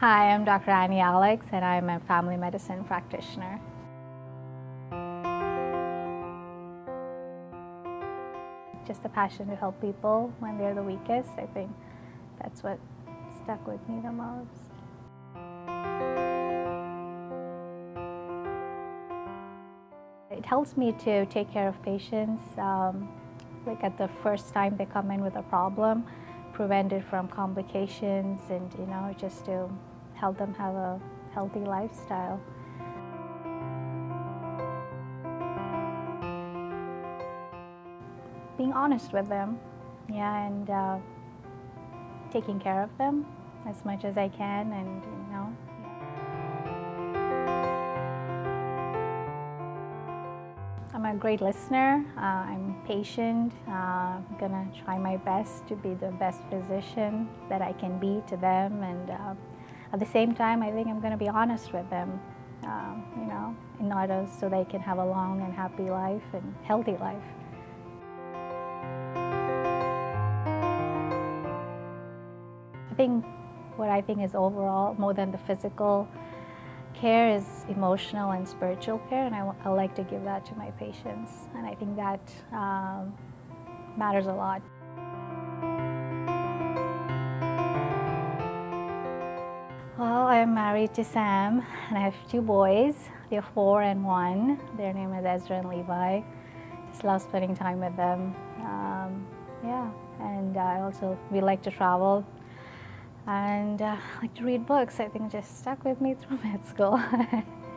Hi, I'm Dr. Annie Alex, and I'm a family medicine practitioner. Just a passion to help people when they're the weakest. I think that's what stuck with me the most. It helps me to take care of patients, um, like at the first time they come in with a problem, prevent it from complications, and you know, just to help them have a healthy lifestyle. Being honest with them, yeah, and uh, taking care of them as much as I can, and you know. I'm a great listener. Uh, I'm patient. Uh, I'm gonna try my best to be the best physician that I can be to them, and uh, at the same time, I think I'm gonna be honest with them. Um, you know, in order so they can have a long and happy life and healthy life. I think what I think is overall more than the physical care is emotional and spiritual care, and I, I like to give that to my patients, and I think that um, matters a lot. Well, I'm married to Sam, and I have two boys. They're four and one. Their name is Ezra and Levi. Just love spending time with them. Um, yeah, and I also we like to travel and uh, like to read books. I think just stuck with me through med school.